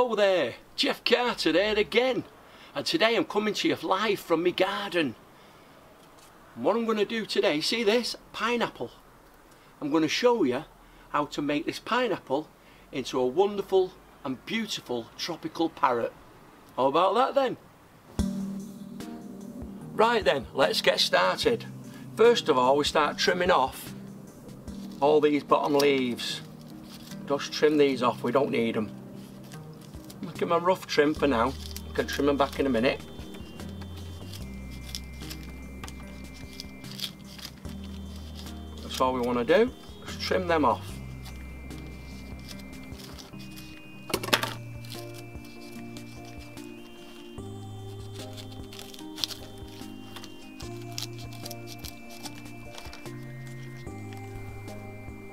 Hello there, Geoff Carter there again and today I'm coming to you live from my garden. What I'm going to do today, see this? Pineapple. I'm going to show you how to make this pineapple into a wonderful and beautiful tropical parrot. How about that then? Right then, let's get started. First of all we start trimming off all these bottom leaves. Just trim these off, we don't need them. Look at my rough trim for now. I can trim them back in a minute. That's all we want to do. Trim them off.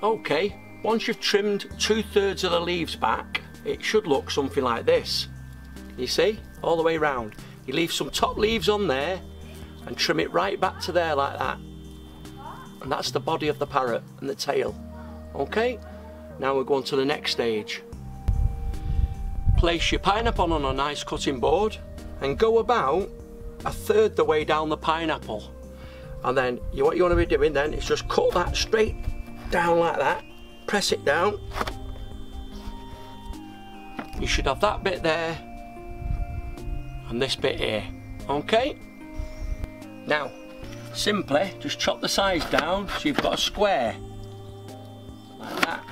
Okay, once you've trimmed two thirds of the leaves back, it should look something like this. You see, all the way around. You leave some top leaves on there and trim it right back to there like that. And that's the body of the parrot and the tail. Okay, now we're going to the next stage. Place your pineapple on a nice cutting board and go about a third the way down the pineapple. And then you, what you want to be doing then is just cut that straight down like that, press it down. You should have that bit there and this bit here. Okay? Now, simply just chop the sides down so you've got a square. Like that.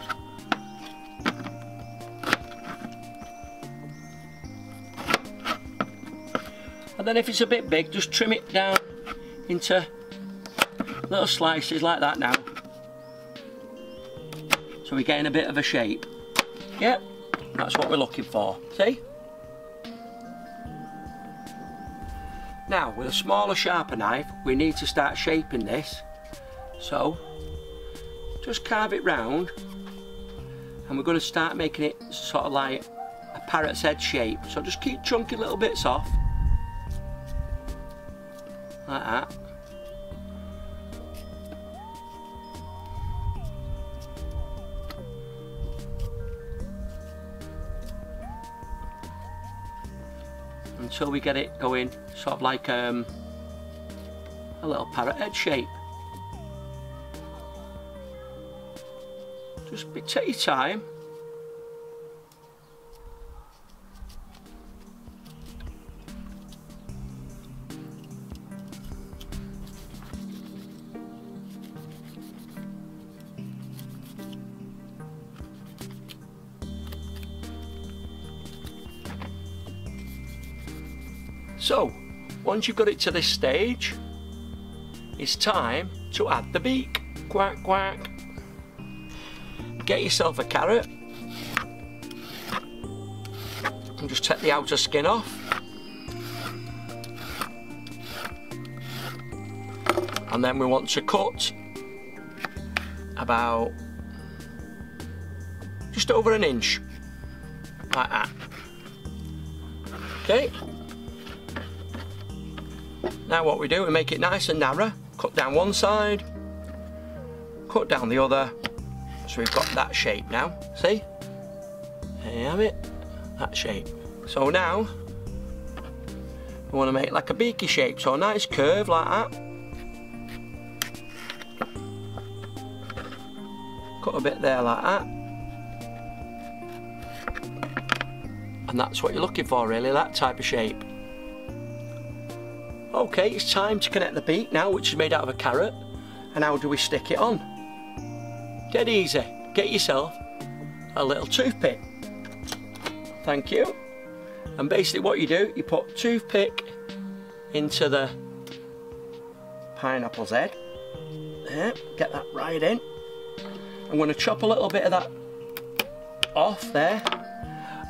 And then if it's a bit big, just trim it down into little slices like that now. So we're getting a bit of a shape. Yep, that's what we're looking for. See? Now, with a smaller, sharper knife, we need to start shaping this. So, just carve it round, and we're going to start making it sort of like a parrot's head shape. So just keep chunking little bits off, like that. Until we get it going sort of like um, a little parrot head shape. Just take your time. So, once you've got it to this stage, it's time to add the beak. Quack, quack. Get yourself a carrot. And just take the outer skin off. And then we want to cut about just over an inch like that okay now what we do, we make it nice and narrow, cut down one side, cut down the other, so we've got that shape now, see? There you have it, that shape. So now, we want to make like a beaky shape, so a nice curve like that. Cut a bit there like that. And that's what you're looking for really, that type of shape. Okay, it's time to connect the beak now, which is made out of a carrot. And how do we stick it on? Dead easy. Get yourself a little toothpick. Thank you. And basically what you do, you put toothpick into the pineapple's head. There, get that right in. I'm going to chop a little bit of that off there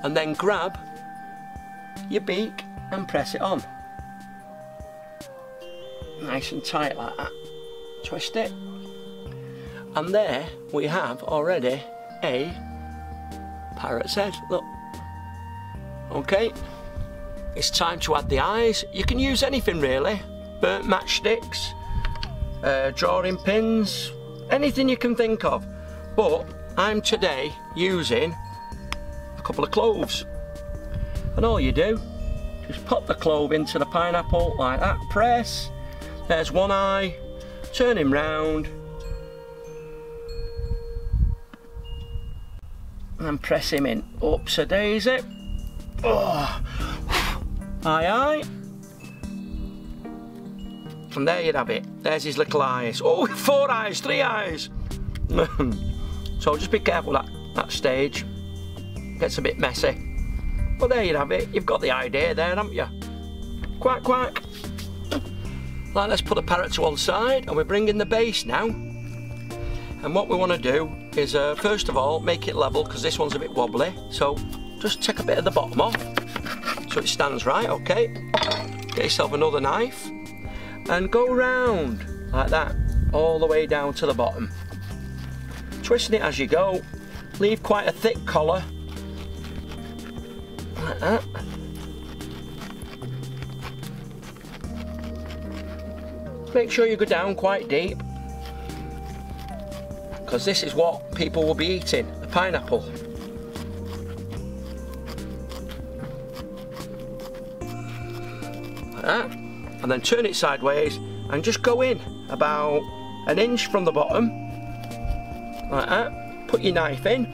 and then grab your beak and press it on nice and tight like that. Twist it. And there we have already a parrot's head, look. Okay, it's time to add the eyes. You can use anything really, burnt matchsticks, uh, drawing pins, anything you can think of. But I'm today using a couple of cloves. And all you do, just pop the clove into the pineapple like that, press. There's one eye, turn him round. And press him in. Ups a daisy. Oh. Aye aye. And there you have it. There's his little eyes. Oh, four eyes, three eyes. so just be careful that, that stage. Gets a bit messy. But there you have it. You've got the idea there, haven't you? Quack, quack. Right, let's put the parrot to one side and we're bringing the base now. And what we want to do is, uh, first of all, make it level because this one's a bit wobbly. So just take a bit of the bottom off so it stands right, okay? Get yourself another knife and go round like that all the way down to the bottom twisting it as you go leave quite a thick collar like that make sure you go down quite deep. Because this is what people will be eating the pineapple. Like that. And then turn it sideways and just go in about an inch from the bottom. Like that. Put your knife in.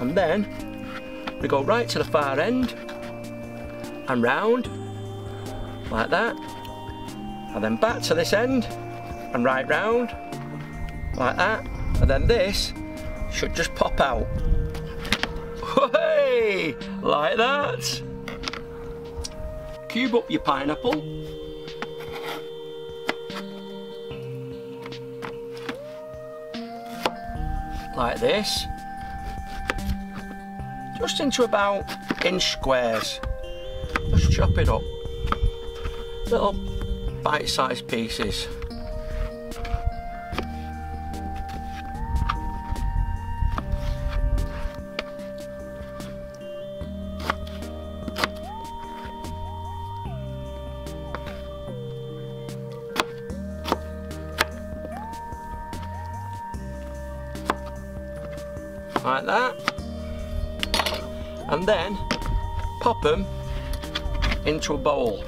And then we go right to the far end and round. Like that and then back to this end and right round like that and then this should just pop out hey, like that cube up your pineapple. Like this. Just into about inch squares. Just chop it up. Little bite-sized pieces. like that and then pop them into a bowl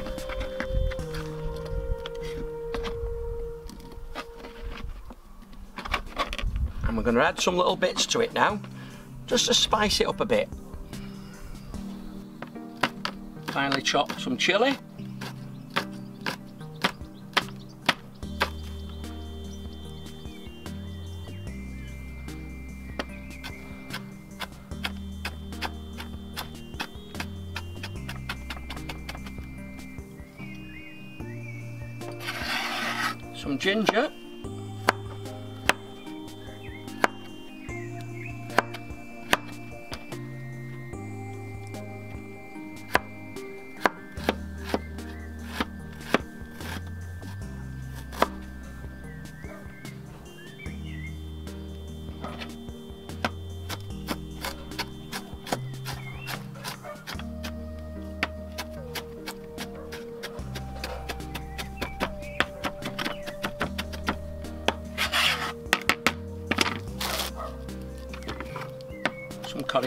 and we're going to add some little bits to it now just to spice it up a bit finely chop some chilli some ginger.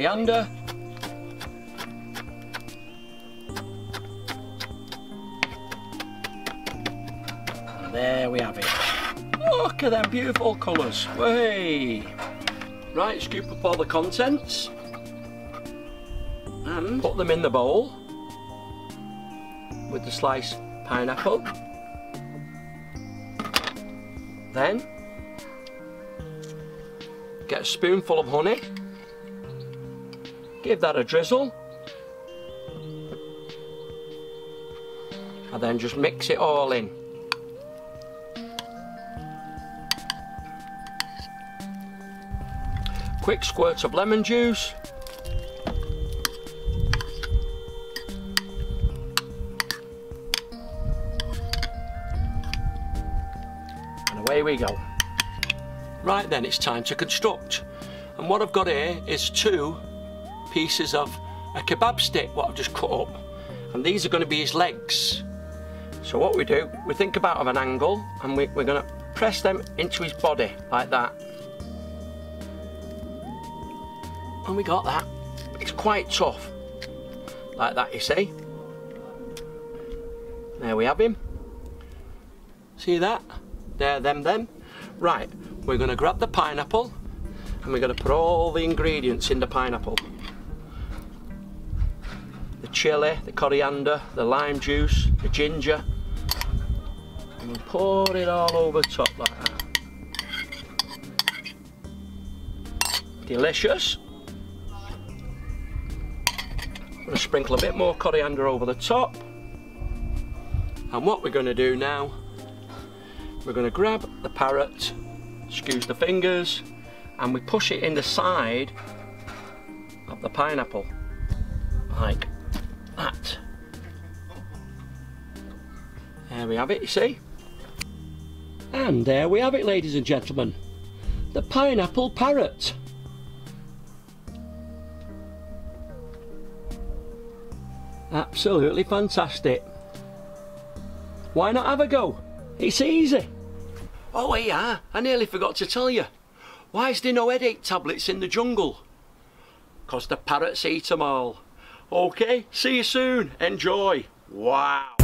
Coriander. And there we have it. Look at them beautiful colours. Hey! Right, scoop up all the contents and put them in the bowl with the sliced pineapple. Then get a spoonful of honey give that a drizzle. And then just mix it all in. Quick squirts of lemon juice. And away we go. Right then it's time to construct. And what I've got here is two pieces of a kebab stick what I've just cut up and these are going to be his legs so what we do we think about of an angle and we, we're going to press them into his body like that and we got that it's quite tough like that you see. There we have him. See that? There, them, them. Right, we're going to grab the pineapple and we're going to put all the ingredients in the pineapple. The chilli, the coriander, the lime juice, the ginger. And we'll pour it all over top like that. Delicious. I'm going to sprinkle a bit more coriander over the top. And what we're going to do now, we're going to grab the parrot, excuse the fingers, and we push it in the side of the pineapple, like that. There we have it, you see? And there we have it, ladies and gentlemen. The pineapple parrot. Absolutely fantastic. Why not have a go? It's easy. Oh yeah, I nearly forgot to tell you. Why is there no headache tablets in the jungle? Cause the parrots eat them all. Okay, see you soon. Enjoy. Wow.